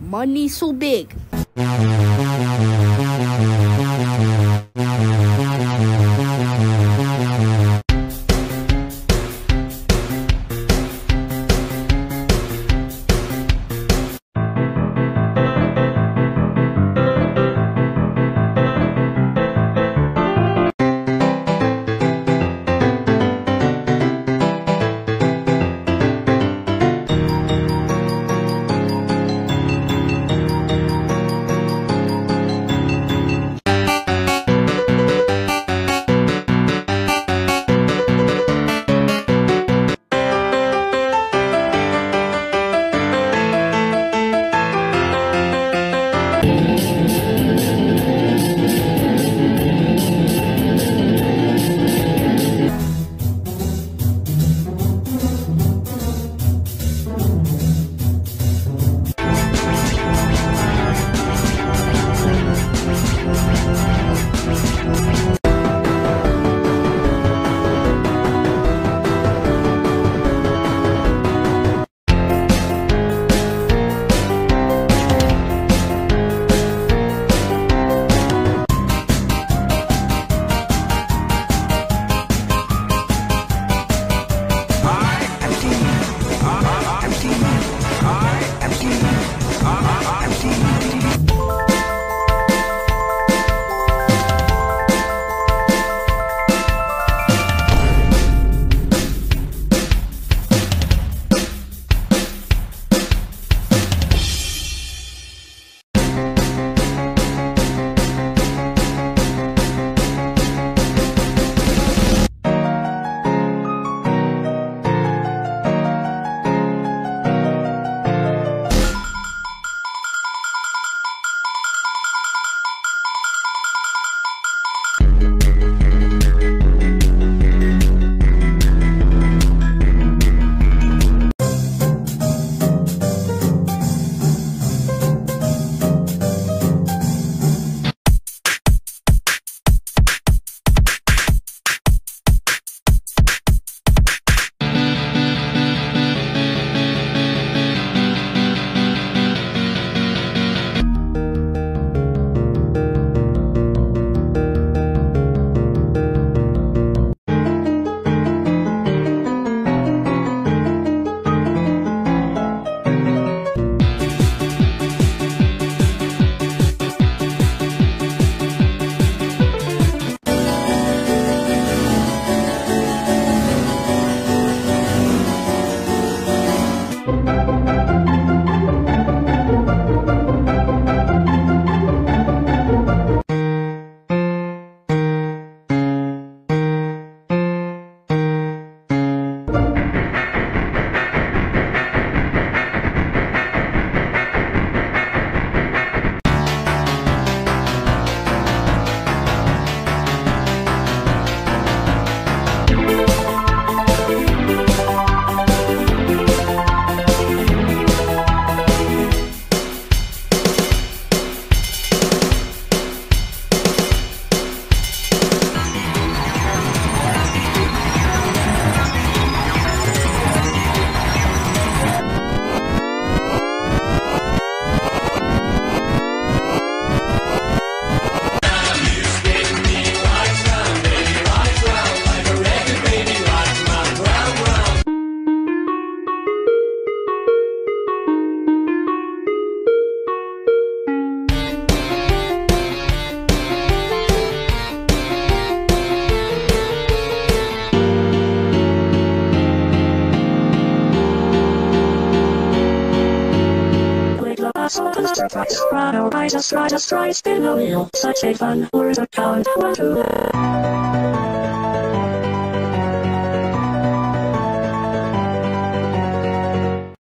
money so big. Ride, ride, just ride, just ride, spin the wheel. Such a fun word account. One, two.